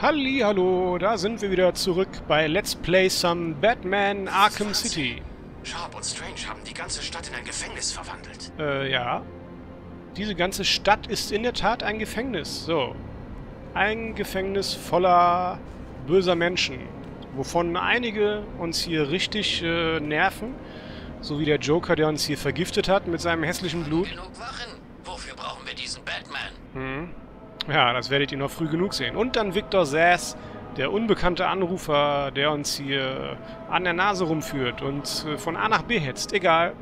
Hallo, da sind wir wieder zurück bei Let's Play Some Batman Arkham City. Sharp und Strange haben die ganze Stadt in ein Gefängnis verwandelt. Äh, ja. Diese ganze Stadt ist in der Tat ein Gefängnis. So. Ein Gefängnis voller böser Menschen. Wovon einige uns hier richtig äh, nerven. So wie der Joker, der uns hier vergiftet hat mit seinem hässlichen Blut. Genug Wachen. Wofür brauchen wir diesen Batman? Hm. Ja, das werdet ihr noch früh genug sehen. Und dann Victor Sass, der unbekannte Anrufer, der uns hier an der Nase rumführt und äh, von A nach B hetzt. Egal.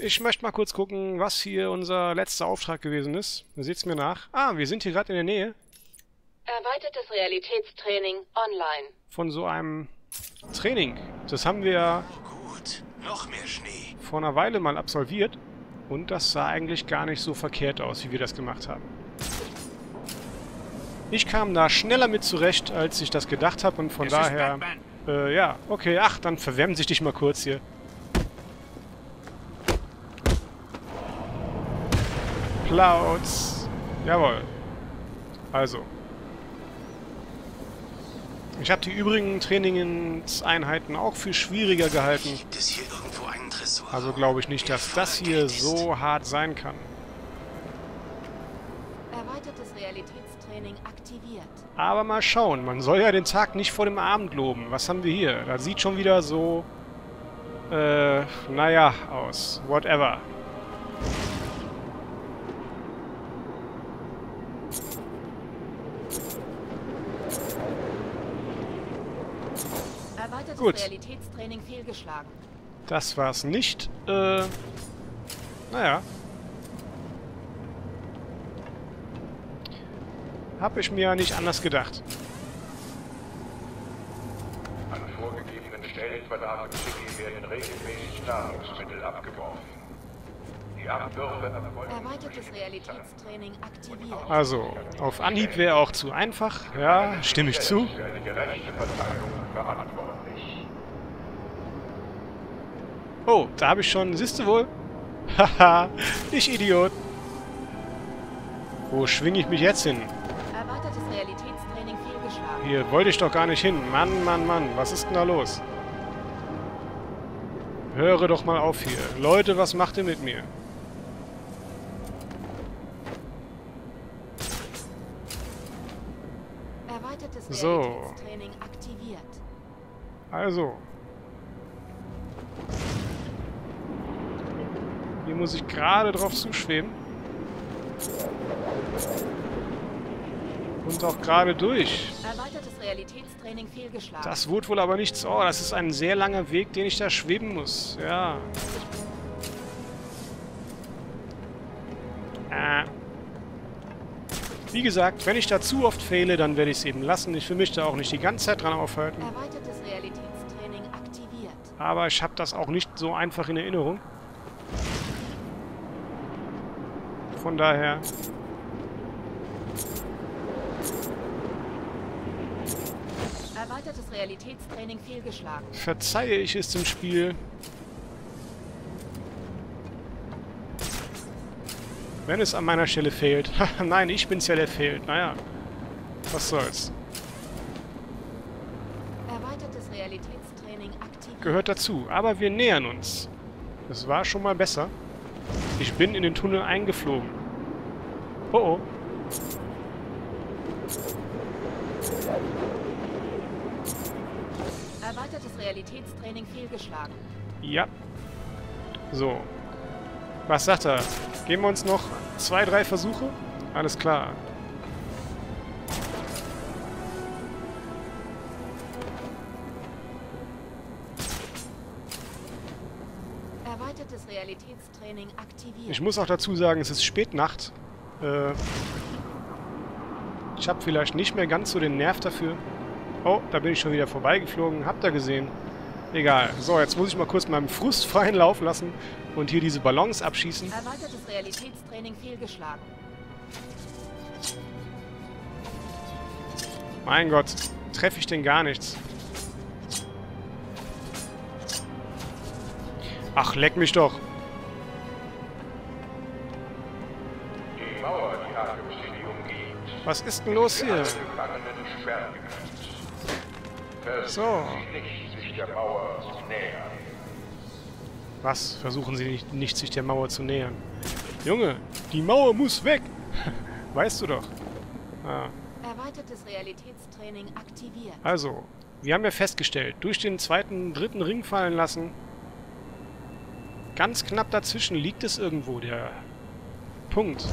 Ich möchte mal kurz gucken, was hier unser letzter Auftrag gewesen ist. Seht's mir nach. Ah, wir sind hier gerade in der Nähe Erweitertes Realitätstraining online. von so einem Training. Das haben wir Oh gut, noch mehr Schnee. vor einer Weile mal absolviert. Und das sah eigentlich gar nicht so verkehrt aus, wie wir das gemacht haben. Ich kam da schneller mit zurecht, als ich das gedacht habe und von Es daher... Äh, ja, okay, ach, dann verwärmen sich dich mal kurz hier. Plauz. Jawohl. Also. Ich habe die übrigen Trainingseinheiten auch für schwieriger gehalten. Also glaube ich nicht, dass das hier so hart sein kann. Erweitertes Realitätstraining aktiviert. Aber mal schauen, man soll ja den Tag nicht vor dem Abend loben. Was haben wir hier? Das sieht schon wieder so, äh, naja, aus. Whatever. Erweitertes Gut. Realitätstraining fehlgeschlagen. Das war's nicht. Äh, naja. Hab ich mir ja nicht anders gedacht. An vorgegebenen Stellen Arkham City werden regelmäßig Nahrungsmittel abgeworfen. Die Abwürfe erfolgen Erweitertes Realitätstraining aktiviert. Also, auf Anhieb wäre auch zu einfach. Ja, stimme ich zu. Oh, da habe ich schon, siehst du wohl? Haha, ich Idiot. Wo schwinge ich mich jetzt hin? Hier wollte ich doch gar nicht hin. Mann, Mann, Mann, was ist denn da los? Höre doch mal auf hier. Leute, was macht ihr mit mir? So. Also. Hier muss ich gerade drauf zuschweben. Und auch gerade durch. Das wurde wohl aber nichts. Oh, das ist ein sehr langer Weg, den ich da schweben muss. Ja. Äh. Wie gesagt, wenn ich da zu oft fehle, dann werde ich es eben lassen. Ich will mich da auch nicht die ganze Zeit dran aufhalten. Aber ich habe das auch nicht so einfach in Erinnerung. Von daher... Realitätstraining fehlgeschlagen. verzeihe ich es dem Spiel. Wenn es an meiner Stelle fehlt. Nein, ich bin's ja, der fehlt. Naja, was soll's. Erweitertes Realitätstraining aktiviert. Gehört dazu. Aber wir nähern uns. Das war schon mal besser. Ich bin in den Tunnel eingeflogen. Oh oh. Erweitertes Realitätstraining fehlgeschlagen. Ja. So. Was sagt er? Geben wir uns noch zwei, drei Versuche? Alles klar. Erweitertes Realitätstraining aktiviert. Ich muss auch dazu sagen, es ist Spätnacht. Äh, ich habe vielleicht nicht mehr ganz so den Nerv dafür. Oh, da bin ich schon wieder vorbeigeflogen. Habt ihr gesehen? Egal. So, jetzt muss ich mal kurz meinem Frust freien Lauf lassen und hier diese Ballons abschießen. Erweitertes Realitätstraining fehlgeschlagen. Mein Gott, treffe ich denn gar nichts? Ach, leck mich doch. Was ist denn los hier? Nähern. Was? Versuchen Sie nicht, nicht sich der Mauer zu nähern. Junge, die Mauer muss weg! weißt du doch. Ah. Erweitertes Realitätstraining aktiviert. Also, wir haben ja festgestellt, durch den zweiten, dritten Ring fallen lassen, ganz knapp dazwischen liegt es irgendwo, der Punkt.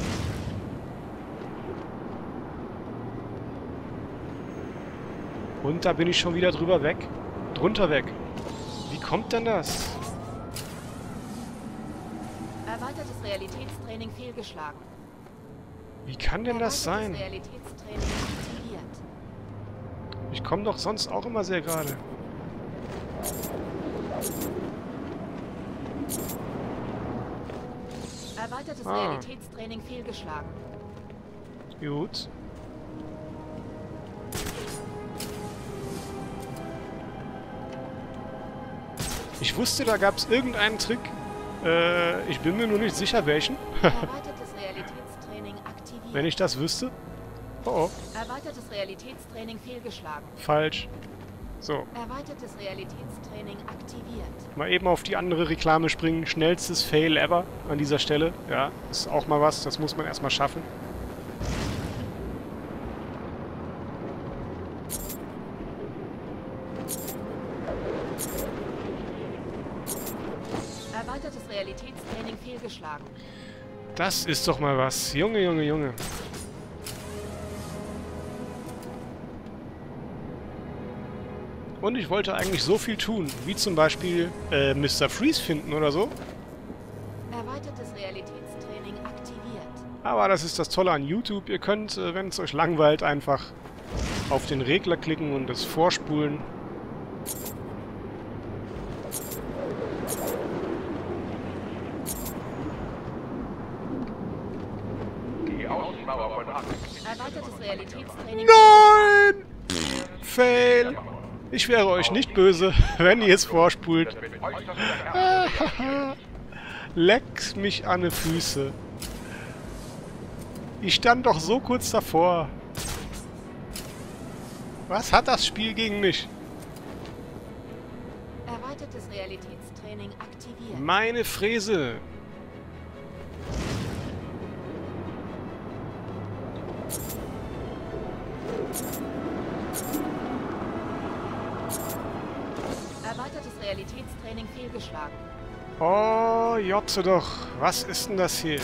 Und da bin ich schon wieder drüber weg. Drunter weg. Wie kommt denn das? Erweitertes Realitätstraining fehlgeschlagen. Wie kann denn das sein? Ich komme doch sonst auch immer sehr gerade. Erweitertes Ah. Realitätstraining fehlgeschlagen. Gut. Ich wusste, da gab es irgendeinen Trick. Äh, ich bin mir nur nicht sicher, welchen. Wenn ich das wüsste. Oh, oh. Erweitertes Realitätstraining fehlgeschlagen. Falsch. So, Erweitertes Realitätstraining aktiviert. mal eben auf die andere Reklame springen. Schnellstes Fail ever an dieser Stelle. Ja, ist auch mal was. Das muss man erstmal schaffen. Erweitertes Realitätstraining fehlgeschlagen. Das ist doch mal was. Junge, Junge, Junge. Und ich wollte eigentlich so viel tun, wie zum Beispiel äh, Mr. Freeze finden oder so. Erweitertes Realitätstraining aktiviert. Aber das ist das Tolle an YouTube. Ihr könnt, äh, wenn es euch langweilt, einfach auf den Regler klicken und es vorspulen. Die Außenmauer von Aachen Erweitertes Realitätstraining Nein! Fail! Ich wäre euch nicht böse, wenn ihr es vorspult. Leck mich an die Füße. Ich stand doch so kurz davor. Was hat das Spiel gegen mich? Erweitertes Realitätstraining aktiviert. Meine Fräse. Erweitertes Realitätstraining fehlgeschlagen. Oh, Jotze doch. Was ist denn das hier?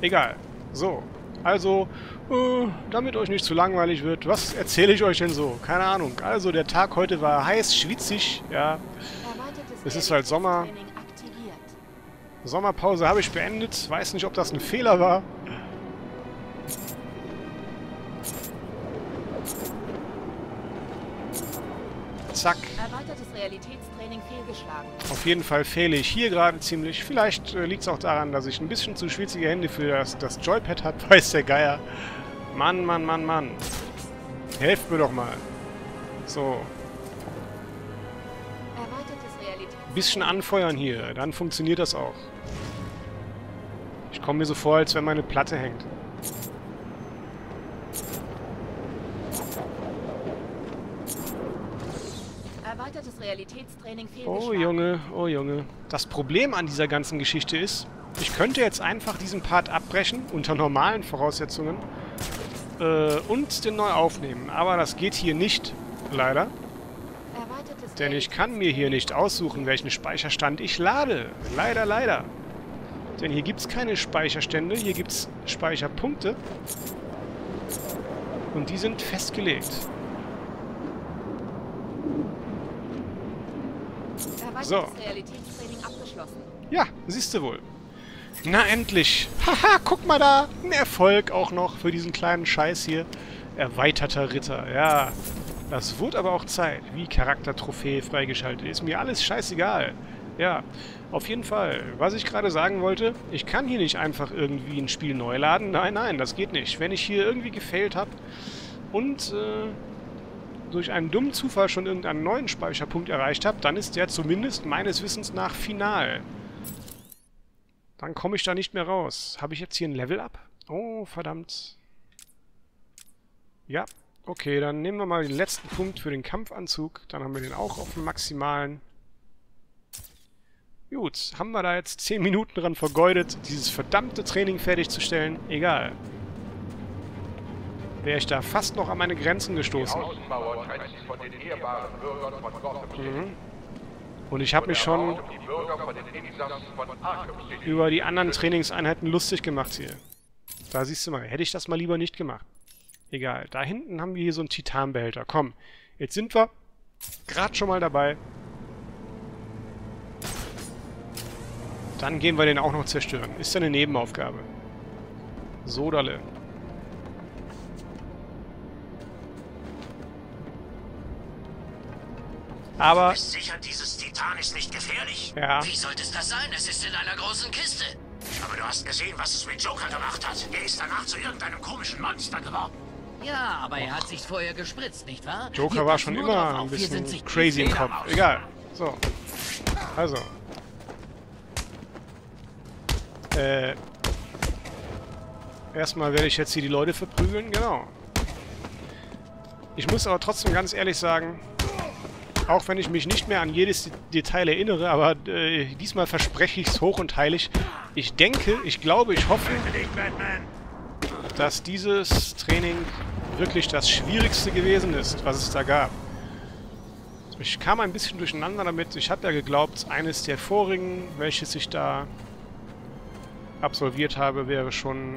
Egal. So. Also, äh, damit euch nicht zu langweilig wird, was erzähle ich euch denn so? Keine Ahnung. Also, der Tag heute war heiß, schwitzig, ja. Es ist halt Sommer. Sommerpause habe ich beendet. Weiß nicht, ob das ein Fehler war. Realitätstraining fehlgeschlagen. Auf jeden Fall fehle ich hier gerade ziemlich. Vielleicht äh, liegt es auch daran, dass ich ein bisschen zu schwitzige Hände für das, das Joypad habe. Weiß der Geier. Mann, Mann, Mann, Mann. Helft mir doch mal. So. Bisschen anfeuern hier. Dann funktioniert das auch. Ich komme mir so vor, als wenn meine Platte hängt. Erweitertes Realitätstraining. Oh Junge, oh Junge. Das Problem an dieser ganzen Geschichte ist, ich könnte jetzt einfach diesen Part abbrechen, unter normalen Voraussetzungen, äh, und den neu aufnehmen. Aber das geht hier nicht, leider. Denn ich kann mir hier nicht aussuchen, welchen Speicherstand ich lade. Leider, leider. Denn hier gibt es keine Speicherstände, hier gibt es Speicherpunkte. Und die sind festgelegt. Erweitertes So. Ja, siehst du wohl. Na endlich. Haha, guck mal da. Ein Erfolg auch noch für diesen kleinen Scheiß hier. Erweiterter Ritter. Ja, das wurde aber auch Zeit. Wie Charaktertrophäe freigeschaltet. Ist mir alles scheißegal. Ja, auf jeden Fall. Was ich gerade sagen wollte, ich kann hier nicht einfach irgendwie ein Spiel neu laden. Nein, nein, das geht nicht. Wenn ich hier irgendwie gefailt habe und äh, durch einen dummen Zufall schon irgendeinen neuen Speicherpunkt erreicht habe, dann ist der zumindest meines Wissens nach final. Dann komme ich da nicht mehr raus. Habe ich jetzt hier ein Level-Up? Oh, verdammt. Ja, okay, dann nehmen wir mal den letzten Punkt für den Kampfanzug. Dann haben wir den auch auf dem maximalen. Gut, haben wir da jetzt 10 Minuten dran vergeudet, dieses verdammte Training fertigzustellen? Egal. Wäre ich da fast noch an meine Grenzen gestoßen. Mhm. Und ich habe mich schon über die anderen Trainingseinheiten lustig gemacht hier. Da siehst du mal, hätte ich das mal lieber nicht gemacht. Egal, da hinten haben wir hier so einen Titanbehälter. Komm, jetzt sind wir gerade schon mal dabei. Dann gehen wir den auch noch zerstören. Ist ja eine Nebenaufgabe. Sodale. Aber, Bist sicher, dieses Titan ist nicht gefährlich? ja, Wie sollte es das sein? Es ist in einer großen Kiste. Aber du hast gesehen, was es mit Joker gemacht hat. Er ist danach zu irgendeinem komischen Monster geworden. Ja, aber er hat sich vorher gespritzt, nicht wahr? Joker Wir war schon immer ein bisschen crazy im Kopf. Egal. So. Also. Äh. Erstmal werde ich jetzt hier die Leute verprügeln, genau. Ich muss aber trotzdem ganz ehrlich sagen, auch wenn ich mich nicht mehr an jedes De- Detail erinnere, aber äh, diesmal verspreche ich es hoch und heilig. Ich denke, ich glaube, ich hoffe, dass dieses Training wirklich das Schwierigste gewesen ist, was es da gab. Ich kam ein bisschen durcheinander damit. Ich habe ja geglaubt, eines der vorigen, welches ich da absolviert habe, wäre schon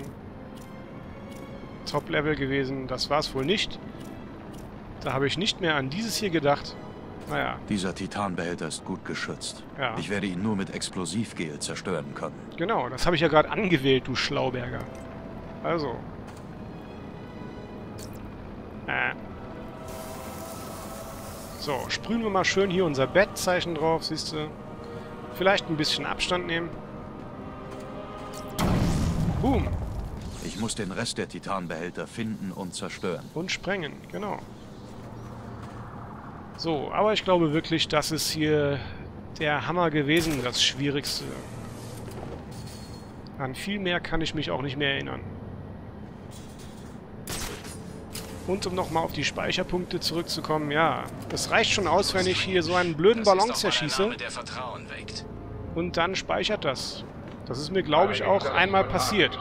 Top-Level gewesen. Das war es wohl nicht. Da habe ich nicht mehr an dieses hier gedacht. Naja, Dieser Titanbehälter ist gut geschützt. Ja. Ich werde ihn nur mit Explosivgel zerstören können. genau, das habe ich ja gerade angewählt, du Schlauberger. Also. Äh. So, sprühen wir mal schön hier unser Bettzeichen drauf, siehst du. Vielleicht ein bisschen Abstand nehmen. Boom. Ich muss den Rest der Titanbehälter finden und zerstören. Und sprengen, genau. So, aber ich glaube wirklich, das ist hier der Hammer gewesen, das Schwierigste. An viel mehr kann ich mich auch nicht mehr erinnern. Und um nochmal auf die Speicherpunkte zurückzukommen, ja, es reicht schon aus, wenn ich hier so einen blöden Ballon zerschieße und dann speichert das. Das ist mir, glaube ich, auch einmal passiert.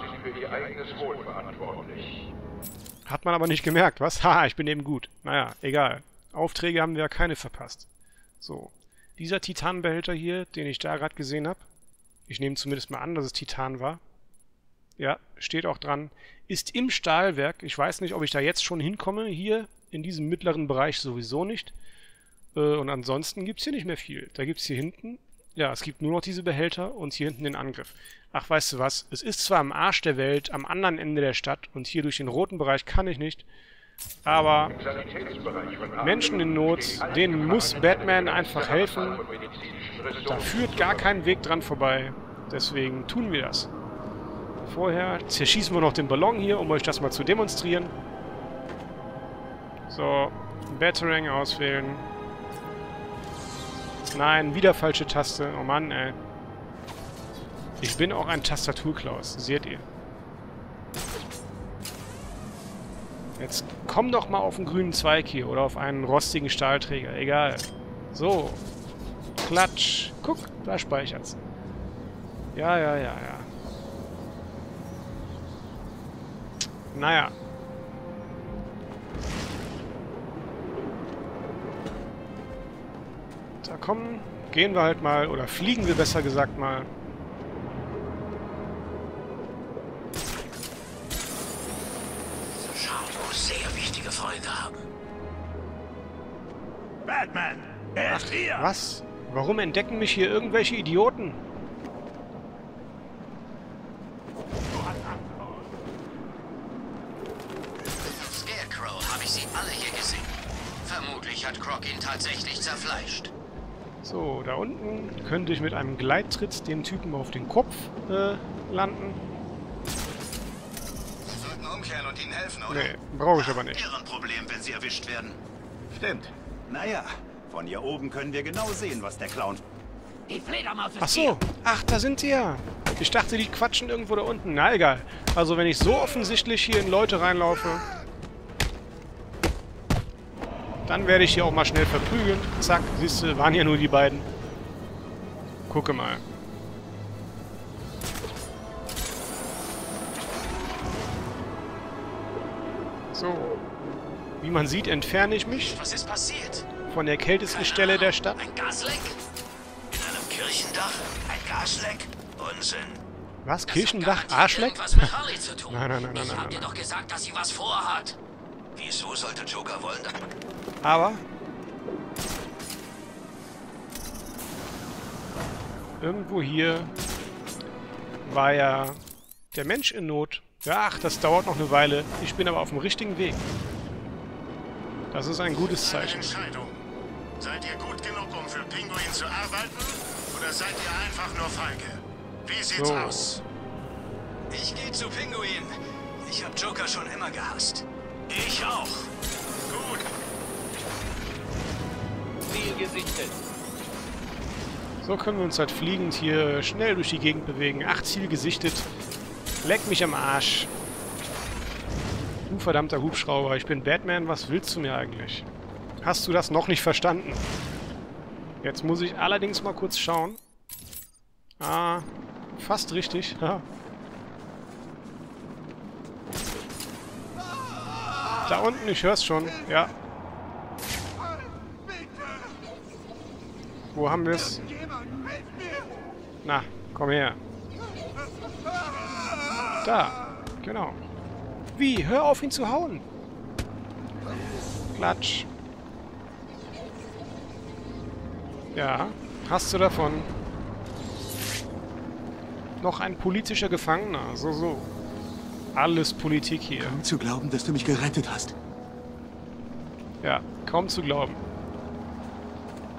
Hat man aber nicht gemerkt, was? Haha, ich bin eben gut. Naja, egal. Aufträge haben wir ja keine verpasst. So. Dieser Titanbehälter hier, den ich da gerade gesehen habe, ich nehme zumindest mal an, dass es Titan war. Ja, steht auch dran. Ist im Stahlwerk. Ich weiß nicht, ob ich da jetzt schon hinkomme. Hier in diesem mittleren Bereich sowieso nicht. Äh, und ansonsten gibt's hier nicht mehr viel. Da gibt's hier hinten. Ja, es gibt nur noch diese Behälter und hier hinten den Angriff. Ach, weißt du was? Es ist zwar am Arsch der Welt, am anderen Ende der Stadt und hier durch den roten Bereich kann ich nicht. Aber Menschen in Not, denen muss Batman einfach helfen. Da führt gar kein Weg dran vorbei. Deswegen tun wir das. Vorher zerschießen wir noch den Ballon hier, um euch das mal zu demonstrieren. So, Batarang auswählen. Nein, wieder falsche Taste. Oh Mann, ey. Ich bin auch ein Tastaturklaus, seht ihr. Jetzt komm doch mal auf einen grünen Zweig hier oder auf einen rostigen Stahlträger, egal. So, Klatsch. Guck, da speichert's. Ja, ja, ja, ja. Naja. Da kommen, gehen wir halt mal, oder fliegen wir besser gesagt mal. Freunde haben. Batman! Er ist hier! Was? Warum entdecken mich hier irgendwelche Idioten? Scarecrow habe ich sie alle hier gesehen. Vermutlich hat Croc ihn tatsächlich zerfleischt. So, da unten könnte ich mit einem Gleittritt dem Typen auf den Kopf äh, landen. Helfen, oder? Nee, brauche ich aber nicht. Deren Problem, wenn sie erwischt werden. Stimmt. Naja, von hier oben können wir genau sehen, was der Clown... Die Fledermaus ist Ach so, ach, da sind die ja. Ich dachte, die quatschen irgendwo da unten. Na, egal. Also, wenn ich so offensichtlich hier in Leute reinlaufe... Dann werde ich hier auch mal schnell verprügeln. Zack, siehst du, waren ja nur die beiden. Gucke mal. So. Wie man sieht, entferne ich mich Was ist passiert? von der kältesten Stelle der Stadt. Ein Gasleck? In einem Kirchendach? Ein Gasleck? Unsinn. Was? Das Kirchendach? Arschleck? irgendwas mit Harley zu tun. Nein, nein, nein, nein, Ich hab dir doch gesagt, dass sie was vorhat. Wieso sollte Joker wollen? Aber... Irgendwo hier war ja der Mensch in Not. Ja, ach, das dauert noch eine Weile. Ich bin aber auf dem richtigen Weg. Das ist ein gutes Zeichen. Seid ihr gut genug, um für Pinguin zu arbeiten? Oder seid ihr einfach nur feige? Wie sieht's So. aus? Ich gehe zu Pinguin. Ich habe Joker schon immer gehasst. Ich auch. Gut. So können wir uns halt fliegend hier schnell durch die Gegend bewegen. Acht Ziel gesichtet. Leck mich am Arsch. Du verdammter Hubschrauber, ich bin Batman, was willst du mir eigentlich? Hast du das noch nicht verstanden? Jetzt muss ich allerdings mal kurz schauen. Ah, fast richtig. Da unten, ich hör's schon. Ja. Wo haben wir's? Na, komm her. Da, genau. Wie? Hör auf, ihn zu hauen. Klatsch. Ja, hast du davon. Noch ein politischer Gefangener. So, so. Alles Politik hier. Um zu glauben, dass du mich gerettet hast. Ja, kaum zu glauben.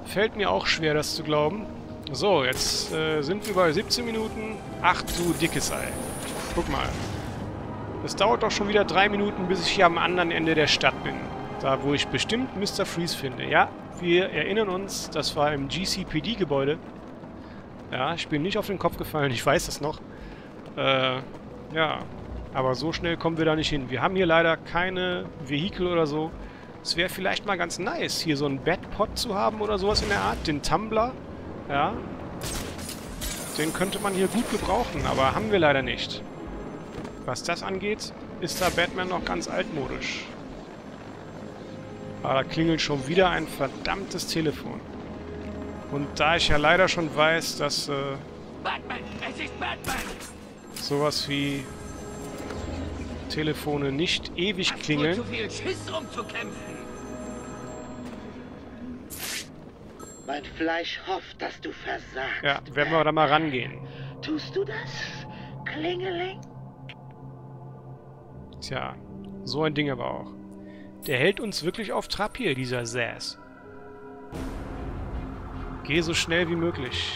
Fällt mir auch schwer, das zu glauben. So, jetzt äh, sind wir bei 17 Minuten. Ach du dickes Ei. Guck mal. Es dauert doch schon wieder drei Minuten, bis ich hier am anderen Ende der Stadt bin. Da, wo ich bestimmt Mr. Freeze finde. Ja, wir erinnern uns, das war im GCPD-Gebäude. Ja, ich bin nicht auf den Kopf gefallen, ich weiß das noch. Äh, ja. Aber so schnell kommen wir da nicht hin. Wir haben hier leider keine Vehikel oder so. Es wäre vielleicht mal ganz nice, hier so einen Bedpot zu haben oder sowas in der Art. Den Tumblr. Ja. Den könnte man hier gut gebrauchen, aber haben wir leider nicht. Was das angeht, ist da Batman noch ganz altmodisch. Aber da klingelt schon wieder ein verdammtes Telefon. Und da ich ja leider schon weiß, dass äh, Batman, es ist Batman! sowas wie Telefone nicht ewig klingeln, viel Schiss, um zu kämpfen. Mein Fleisch hofft, dass du versagst. ja, werden wir da mal rangehen. Tust du das? Klingeling? Tja, so ein Ding aber auch. Der hält uns wirklich auf Trab hier, dieser Sass. Geh so schnell wie möglich.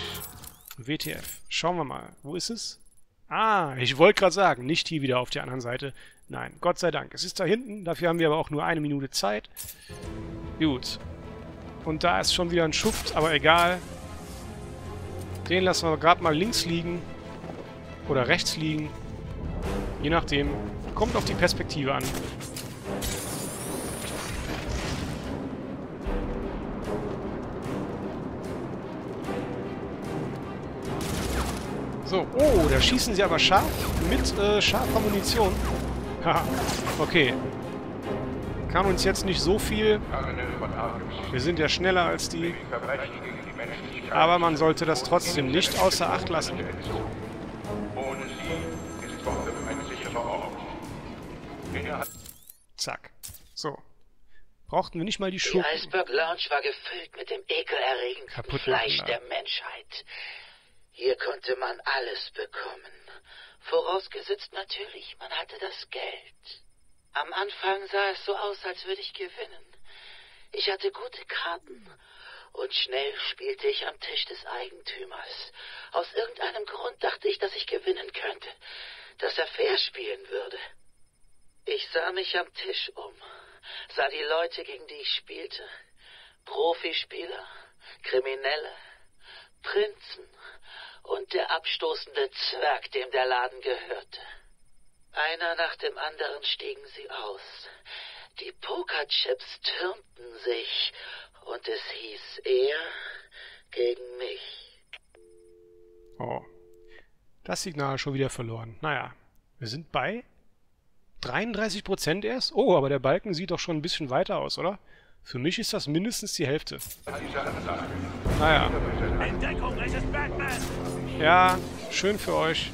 WTF. Schauen wir mal. Wo ist es? Ah, ich wollte gerade sagen, nicht hier wieder auf der anderen Seite. Nein, Gott sei Dank. Es ist da hinten. Dafür haben wir aber auch nur eine Minute Zeit. Gut. Und da ist schon wieder ein Schuft, aber egal. Den lassen wir gerade mal links liegen. Oder rechts liegen. Je nachdem. Kommt auf die Perspektive an. So, oh, da schießen sie aber scharf mit äh, scharfer Munition. Haha, okay. Kann uns jetzt nicht so viel. Wir sind ja schneller als die. Aber man sollte das trotzdem nicht außer Acht lassen. Brauchten wir nicht mal die Die Schurken. Iceberg Lounge war gefüllt mit dem ekelerregenden Kaputt Fleisch machen, der Menschheit. Hier konnte man alles bekommen. Vorausgesetzt natürlich, man hatte das Geld. Am Anfang sah es so aus, als würde ich gewinnen. Ich hatte gute Karten und schnell spielte ich am Tisch des Eigentümers. Aus irgendeinem Grund dachte ich, dass ich gewinnen könnte, dass er fair spielen würde. Ich sah mich am Tisch um, sah die Leute, gegen die ich spielte. Profispieler, Kriminelle, Prinzen und der abstoßende Zwerg, dem der Laden gehörte. Einer nach dem anderen stiegen sie aus. Die Pokerchips türmten sich und es hieß er gegen mich. Oh. Das Signal schon wieder verloren. Naja, wir sind bei 33% erst? Oh, aber der Balken sieht doch schon ein bisschen weiter aus, oder? Für mich ist das mindestens die Hälfte. Naja. Ja, schön für euch.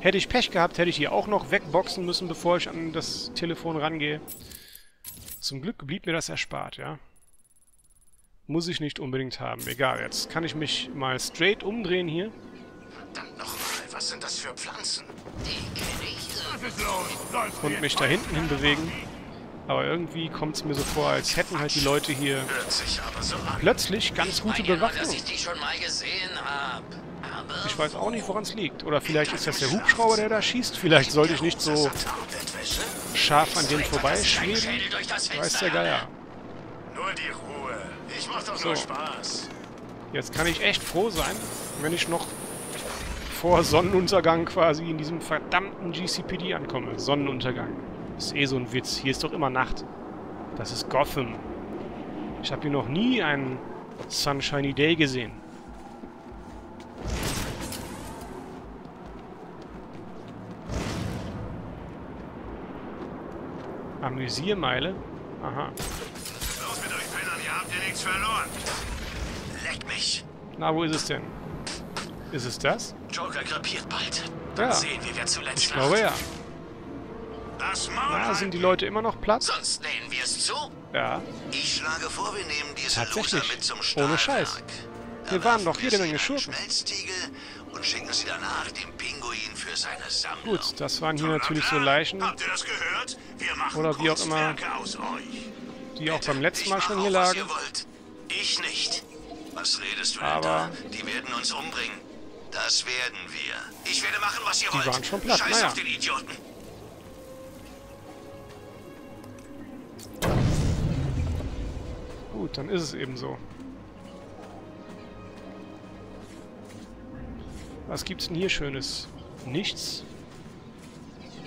Hätte ich Pech gehabt, hätte ich die auch noch wegboxen müssen, bevor ich an das Telefon rangehe. Zum Glück blieb mir das erspart, ja. Muss ich nicht unbedingt haben. Egal, jetzt kann ich mich mal straight umdrehen hier. Verdammt nochmal, was sind das für Pflanzen? Die kenne ich. und mich da hinten hin bewegen. Aber irgendwie kommt es mir so vor, als hätten halt die Leute hier so plötzlich ganz gute Bewaffnung. ich die schon mal gesehen habe. Aber Ich weiß auch nicht, woran es liegt. Oder vielleicht ist das der Hubschrauber, der da schießt. Vielleicht sollte ich nicht so scharf an dem vorbeischweben. Weiß der Geier. Nur die Ruhe. Ich mach doch So. nur Spaß. Jetzt kann ich echt froh sein, wenn ich noch vor Sonnenuntergang quasi in diesem verdammten GCPD ankomme. Sonnenuntergang. Ist eh so ein Witz. Hier ist doch immer Nacht. Das ist Gotham. Ich habe hier noch nie einen Sunshiny Day gesehen. Amüsiermeile? Aha. Los mit euch Männern, ihr habt ja nichts verloren. Leck mich. Na, wo ist es denn? Ist es das? Joker krepiert bald. Ja, Sehen wir, wer zuletzt ich glaube ja. Das Maul halten. sind die Leute immer noch platt? Sonst nähen wir es zu. Ja. Ich schlage vor, wir nehmen diese Tatsächlich. Loser mit zum Ohne Stahlwerk. Scheiß. Da Wir waren doch jede Menge Schurken. Und schicken sie danach dem Pinguin für seine Sammlung. Gut, das waren hier natürlich so Leichen, Habt ihr das gehört? Wir machen Oder wie auch immer. Kunstwerke aus euch. die auch beim letzten Mal schon hier lagen. Ich nicht. Was redest du Aber- denn da? Die werden uns umbringen. Das werden wir. Ich werde machen, was ihr Die wollt. waren schon platt, Scheiß naja. auf den Idioten. Gut, dann ist es eben so. Was gibt's denn hier Schönes? Nichts?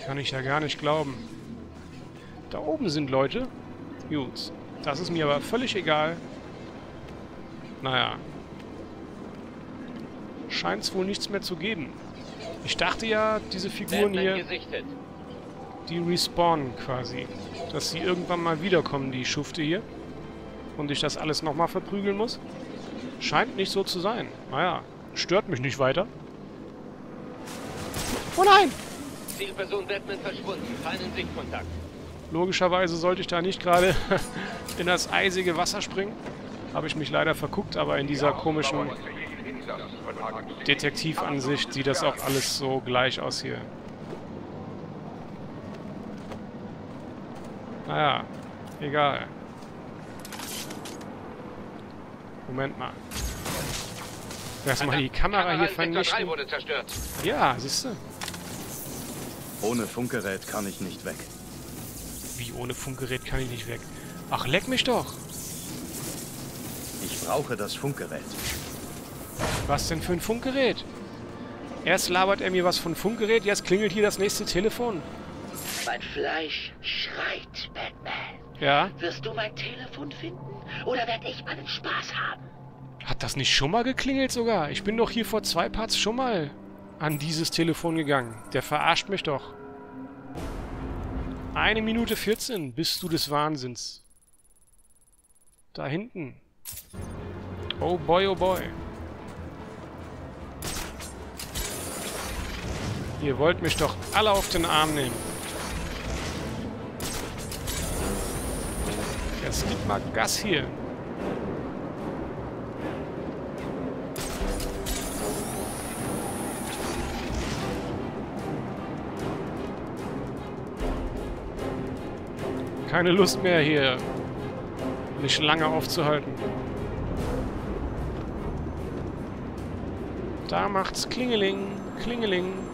Kann ich ja gar nicht glauben. Da oben sind Leute. Gut. Das ist mir aber völlig egal. Naja. Scheint's wohl nichts mehr zu geben. Ich dachte ja, diese Figuren hier, die respawnen quasi. Dass sie irgendwann mal wiederkommen, die Schufte hier. Und ich das alles nochmal verprügeln muss. Scheint nicht so zu sein. Naja, stört mich nicht weiter. Oh nein! Zielperson Batman verschwunden. Keinen Sichtkontakt. Logischerweise sollte ich da nicht gerade in das eisige Wasser springen. Habe ich mich leider verguckt, aber in dieser komischen Detektivansicht sieht das auch alles so gleich aus hier. Naja, egal. Moment mal. Erstmal die Kamera hier vernichten. Ja, siehst du? Ohne Funkgerät kann ich nicht weg. Wie ohne Funkgerät kann ich nicht weg. Ach, leck mich doch. Ich brauche das Funkgerät. Was denn für ein Funkgerät? Erst labert er mir was von Funkgerät, jetzt klingelt hier das nächste Telefon. Mein Fleisch schreit, Batman. Ja? Wirst du mein Telefon finden oder werde ich meinen Spaß haben? Hat das nicht schon mal geklingelt sogar? Ich bin doch hier vor zwei Parts schon mal an dieses Telefon gegangen. Der verarscht mich doch. Eine Minute 14. Bist du des Wahnsinns. Da hinten. Oh boy, oh boy. Ihr wollt mich doch alle auf den Arm nehmen. Jetzt gib mal Gas hier. Keine Lust mehr hier, mich lange aufzuhalten. Da macht's Klingeling, Klingeling.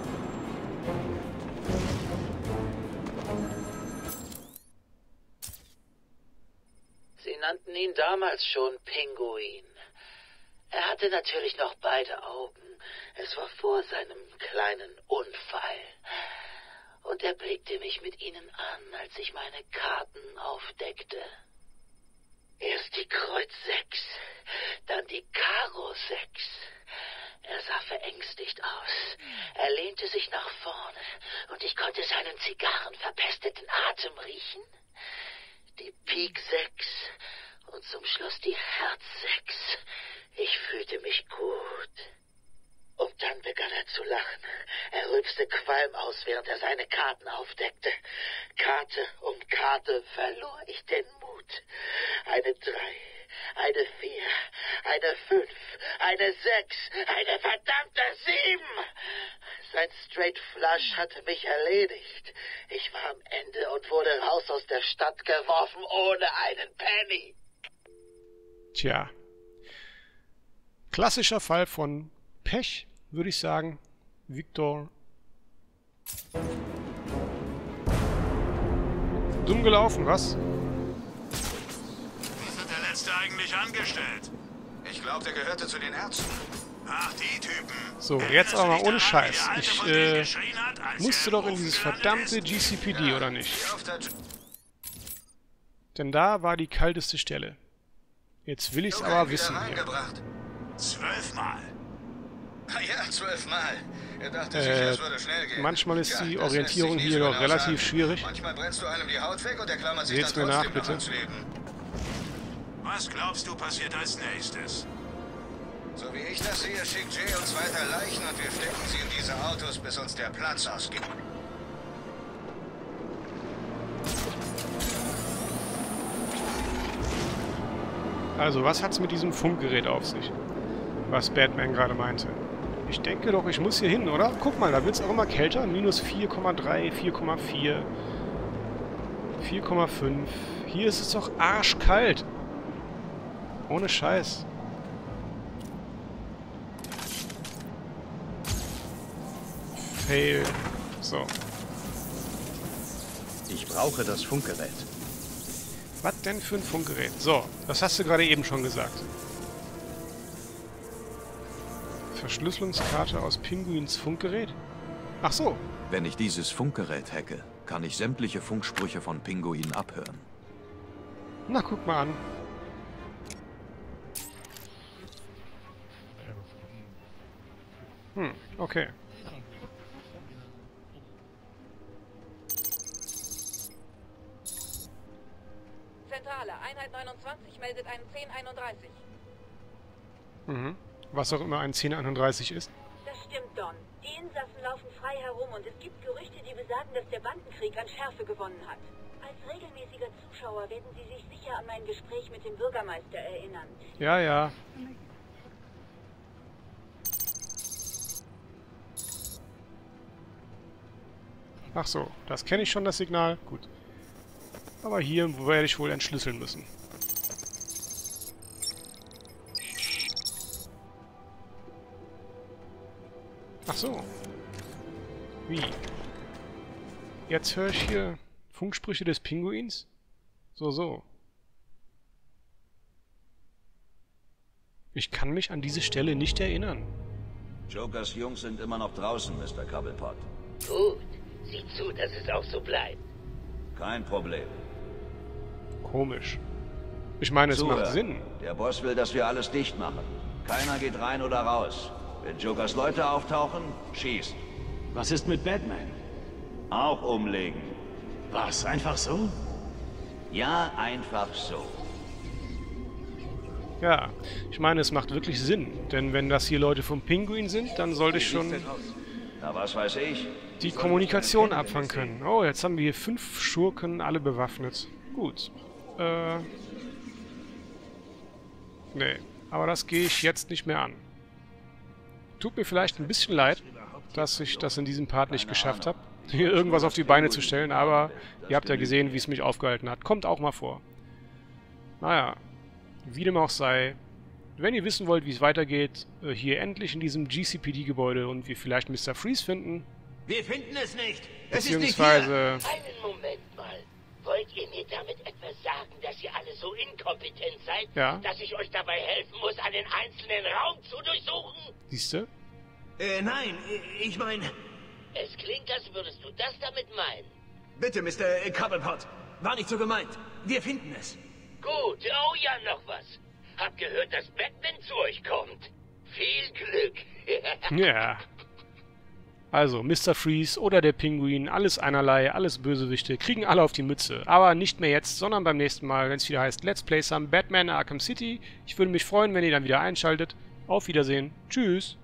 Nannten ihn damals schon Pinguin. Er hatte natürlich noch beide Augen. Es war vor seinem kleinen Unfall. und er blickte mich mit ihnen an, als ich meine Karten aufdeckte. Erst die Kreuz 6, dann die Karo 6. Er sah verängstigt aus. Er lehnte sich nach vorne und ich konnte seinen zigarrenverpesteten Atem riechen. Die Pik 6 und zum Schluss die Herz 6. Ich fühlte mich gut. Und dann begann er zu lachen. Er rülpste Qualm aus, während er seine Karten aufdeckte. Karte um Karte verlor ich den Mut. Eine drei, eine vier, eine fünf, eine sechs, eine verdammte sieben. Sein Straight Flush hatte mich erledigt. Ich war am Ende und wurde raus aus der Stadt geworfen ohne einen Penny. Tja. Klassischer Fall von Pech, würde ich sagen. Victor. Dumm gelaufen, was? Was hat der Letzte eigentlich angestellt? Ich glaube, der gehörte zu den Ärzten. Ach, die Typen. So, jetzt aber mal ohne Scheiß. Ich äh, musste doch in dieses verdammte GCPD, oder nicht? Denn da war die kalteste Stelle. Jetzt will ich's aber wissen. Zwölfmal. Ah ja, zwölfmal. Er dachte Äh, sich, es würde schnell gehen. manchmal ist die das Orientierung hier doch relativ schwierig. Manchmal brennst du einem die Haut weg und der klammert sich Seht's dann mir nach, bitte. Was glaubst du passiert als nächstes? So wie ich das sehe, schickt Jay uns weiter Leichen und wir stecken sie in diese Autos, bis uns der Platz ausgeht. Also, was hat's mit diesem Funkgerät auf sich? Was Batman gerade meinte. Ich denke doch, ich muss hier hin, oder? Guck mal, da wird's auch immer kälter. Minus 4,3, 4,4, 4,5. Hier ist es doch arschkalt. Ohne Scheiß. Fail. So. Ich brauche das Funkgerät. Was denn für ein Funkgerät? So, das hast du gerade eben schon gesagt. Verschlüsselungskarte aus Pinguins Funkgerät? Ach so. Wenn ich dieses Funkgerät hacke, kann ich sämtliche Funksprüche von Pinguin abhören. Na, guck mal an. Hm, okay. Einheit 29 meldet einen 1031. Mhm. Was auch immer ein 1031 ist. Das stimmt, Don. Die Insassen laufen frei herum und es gibt Gerüchte, die besagen, dass der Bandenkrieg an Schärfe gewonnen hat. Als regelmäßiger Zuschauer werden Sie sich sicher an mein Gespräch mit dem Bürgermeister erinnern. Ja, ja. Ach so, das kenne ich schon, das Signal. Gut. Aber hier werde ich wohl entschlüsseln müssen. Ach so. Wie? Jetzt höre ich hier Funksprüche des Pinguins? So, so. Ich kann mich an diese Stelle nicht erinnern. Jokers Jungs sind immer noch draußen, Mr. Cobblepot. Gut. Sieh zu, dass es auch so bleibt. Kein Problem. Komisch. Ich meine, es Zuhören. macht Sinn. Der Boss will, dass wir alles dicht machen. Keiner geht rein oder raus. Wenn Jokers Leute auftauchen, schießt. Was ist mit Batman? Auch umlegen. Was, einfach so? Ja, einfach so. Ja, ich meine, es macht wirklich Sinn. Denn wenn das hier Leute vom Pinguin sind, dann sollte ich schon Na, was weiß ich? die Kommunikation abfangen können. Oh, jetzt haben wir hier fünf Schurken, alle bewaffnet. Gut. Äh... Nee, aber das gehe ich jetzt nicht mehr an. Tut mir vielleicht ein bisschen leid, dass ich das in diesem Part nicht geschafft habe, hier irgendwas auf die Beine zu stellen, aber ihr habt ja gesehen, wie es mich aufgehalten hat. Kommt auch mal vor. Naja, wie dem auch sei, wenn ihr wissen wollt, wie es weitergeht, äh, hier endlich in diesem GCPD-Gebäude und wir vielleicht Mr. Freeze finden, Wir finden es nicht. beziehungsweise... Einen Moment. Wollt ihr mir damit etwas sagen, dass ihr alle so inkompetent seid, Ja. dass ich euch dabei helfen muss, einen einzelnen Raum zu durchsuchen? Siehst du? Äh, nein, ich meine... Es klingt, als würdest du das damit meinen. Bitte, Mr. Cobblepot. War nicht so gemeint. Wir finden es. Gut, oh ja, noch was. Hab gehört, dass Batman zu euch kommt. Viel Glück. Ja. Also, Mr. Freeze oder der Pinguin, alles einerlei, alles Bösewichte, kriegen alle auf die Mütze. Aber nicht mehr jetzt, sondern beim nächsten Mal, wenn es wieder heißt Let's Play some Batman Arkham City. Ich würde mich freuen, wenn ihr dann wieder einschaltet. Auf Wiedersehen. Tschüss.